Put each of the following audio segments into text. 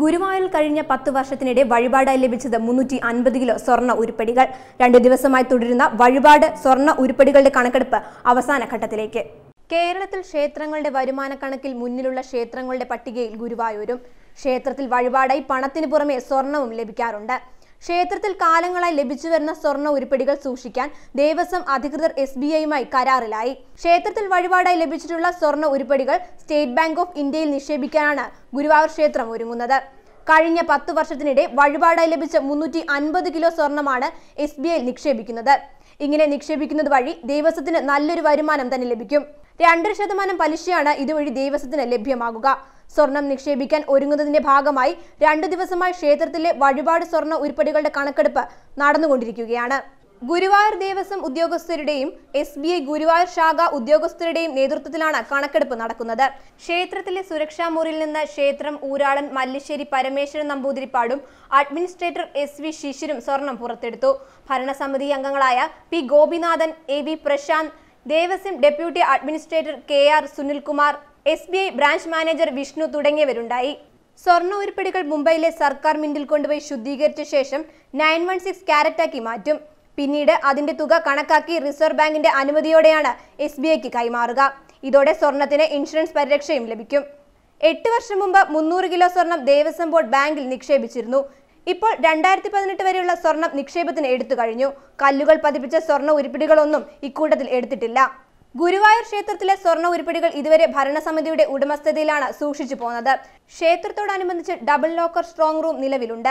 ഗുരുവായൂരിൽ കഴിഞ്ഞ പത്ത് വർഷത്തിനിടെ വഴിപാടായി ലഭിച്ചത് മുന്നൂറ്റി അൻപത് കിലോ സ്വർണ ഉരുപ്പടികൾ. രണ്ടു ദിവസമായി തുടരുന്ന വഴിപാട് സ്വർണ ഉരുപ്പടികളുടെ കണക്കെടുപ്പ് അവസാന ഘട്ടത്തിലേക്ക്. കേരളത്തിൽ ക്ഷേത്രങ്ങളുടെ വരുമാന കണക്കിൽ മുന്നിലുള്ള ക്ഷേത്രങ്ങളുടെ പട്ടികയിൽ ഗുരുവായൂരും. ക്ഷേത്രത്തിൽ വഴിപാടായി പണത്തിന് പുറമെ സ്വർണവും ലഭിക്കാറുണ്ട്. ക്ഷേത്രത്തിൽ കാലങ്ങളായി ലഭിച്ചു വരുന്ന സ്വർണ ഉരുപ്പടികൾ സൂക്ഷിക്കാൻ ദേവസ്വം അധികൃതർ എസ് ബി ഐയുമായി കരാറിലായി. ക്ഷേത്രത്തിൽ വഴിപാടായി ലഭിച്ചിട്ടുള്ള സ്വർണ ഉരുപ്പടികൾ സ്റ്റേറ്റ് ബാങ്ക് ഓഫ് ഇന്ത്യയിൽ നിക്ഷേപിക്കാനാണ് ഗുരുവായൂർ ക്ഷേത്രം ഒരുങ്ങുന്നത്. കഴിഞ്ഞ പത്ത് വർഷത്തിനിടെ വഴിപാടായി ലഭിച്ച മുന്നൂറ്റി അൻപത് കിലോ സ്വർണമാണ് എസ് ബി ഐയിൽ നിക്ഷേപിക്കുന്നത്. ഇങ്ങനെ നിക്ഷേപിക്കുന്നത് വഴി ദേവസ്വത്തിന് നല്ലൊരു വരുമാനം തന്നെ ലഭിക്കും. രണ്ടര ശതമാനം പലിശയാണ് ഇതുവഴി ദേവസ്വത്തിന് ലഭ്യമാകുക. സ്വർണം നിക്ഷേപിക്കാൻ ഒരുങ്ങുന്നതിന്റെ ഭാഗമായി രണ്ടു ദിവസമായി ക്ഷേത്രത്തിലെ വഴിപാട് സ്വർണ ഉരുപ്പടികളുടെ കണക്കെടുപ്പ് നടന്നുകൊണ്ടിരിക്കുകയാണ്. ഗുരുവായൂർ ദേവസ്വം ഉദ്യോഗസ്ഥരുടെയും എസ് ബി ഐ ഗുരുവായൂർ ശാഖ ഉദ്യോഗസ്ഥരുടെയും നേതൃത്വത്തിലാണ് കണക്കെടുപ്പ് നടക്കുന്നത്. ക്ഷേത്രത്തിലെ സുരക്ഷാ മുറിയിൽ നിന്ന് ക്ഷേത്രം ഊരാളൻ മല്ലിശ്ശേരി പരമേശ്വരൻ നമ്പൂതിരിപ്പാടും അഡ്മിനിസ്ട്രേറ്റർ എസ് വി ശിശിരും സ്വർണം പുറത്തെടുത്തു. ഭരണസമിതി അംഗങ്ങളായ P Gopinathan A V Prasanth Devaswom deputy administrator K R Sunilkumar S B I branch manager Vishnu തുടങ്ങിയവരുണ്ടായി. സ്വർണ ഉരുപ്പടികൾ മുംബൈയിലെ സർക്കാർ മിന്റിൽ കൊണ്ടുപോയി ശുദ്ധീകരിച്ച ശേഷം നയൻ വൺ സിക്സ് ക്യാരറ്റാക്കി മാറ്റും. പിന്നീട് അതിന്റെ തുക കണക്കാക്കി റിസർവ് ബാങ്കിന്റെ അനുമതിയോടെയാണ് എസ് ബി ഐക്ക് കൈമാറുക. ഇതോടെ സ്വർണത്തിന് ഇൻഷുറൻസ് പരിരക്ഷയും ലഭിക്കും. എട്ട് വർഷം മുമ്പ് മുന്നൂറ് കിലോ സ്വർണം ദേവസ്വം ബോർഡ് ബാങ്കിൽ നിക്ഷേപിച്ചിരുന്നു. ഇപ്പോൾ രണ്ടായിരത്തി പതിനെട്ട് വരെയുള്ള സ്വർണം നിക്ഷേപത്തിന് എടുത്തു കഴിഞ്ഞു. കല്ലുകൾ പതിപ്പിച്ച സ്വർണ ഉരുപ്പിടികളൊന്നും ഇക്കൂട്ടത്തിൽ എടുത്തിട്ടില്ല. ഗുരുവായൂർ ക്ഷേത്രത്തിലെ സ്വർണ ഉരുപ്പിടികൾ ഇതുവരെ ഭരണസമിതിയുടെ ഉടമസ്ഥതയിലാണ് സൂക്ഷിച്ചു പോകുന്നത് ക്ഷേത്രത്തോടനുബന്ധിച്ച് ഡബിൾ ലോക്കർ സ്ട്രോങ് റൂം നിലവിലുണ്ട്.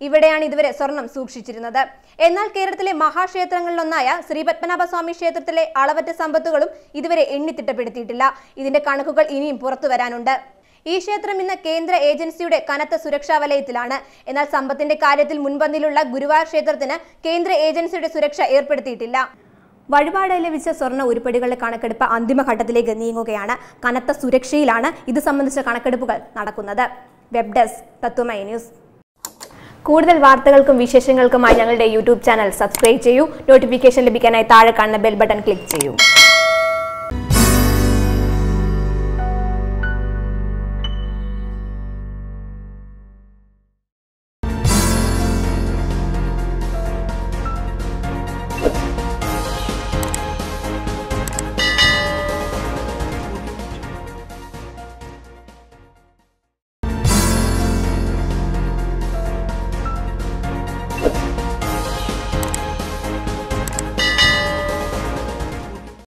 ഇവിടെയാണ് ഇതുവരെ സ്വർണം സൂക്ഷിച്ചിരുന്നത്. എന്നാൽ കേരളത്തിലെ മഹാക്ഷേത്രങ്ങളിലൊന്നായ ശ്രീ പത്മനാഭസ്വാമി ക്ഷേത്രത്തിലെ അളവറ്റ സമ്പത്തുകളും ഇതുവരെ എണ്ണിത്തിട്ടപ്പെടുത്തിയിട്ടില്ല ഇതിന്റെ കണക്കുകൾ ഇനിയും പുറത്തു വരാനുണ്ട്. ഈ ക്ഷേത്രം ഇന്ന് കേന്ദ്ര ഏജൻസിയുടെ കനത്ത സുരക്ഷാ വലയത്തിലാണ്. എന്നാൽ സമ്പത്തിന്റെ കാര്യത്തിൽ മുൻപന്തിയിലുള്ള ഗുരുവായൂർ ക്ഷേത്രത്തിന് കേന്ദ്ര ഏജൻസിയുടെ സുരക്ഷ ഏർപ്പെടുത്തിയിട്ടില്ല. വഴിപാടായി ലഭിച്ച സ്വർണ ഉരുപ്പടികളുടെ കണക്കെടുപ്പ് അന്തിമഘട്ടത്തിലേക്ക് നീങ്ങുകയാണ്. കനത്ത സുരക്ഷയിലാണ് ഇത് സംബന്ധിച്ച കണക്കെടുപ്പുകൾ നടക്കുന്നത്. Web desk Tatwamayi news. കൂടുതൽ വാർത്തകൾക്കും വിശേഷങ്ങൾക്കുമായി ഞങ്ങളുടെ യൂട്യൂബ് ചാനൽ സബ്സ്ക്രൈബ് ചെയ്യൂ. നോട്ടിഫിക്കേഷൻ ലഭിക്കാനായി താഴെ കാണുന്ന ബെൽ ബട്ടൺ ക്ലിക്ക് ചെയ്യൂ.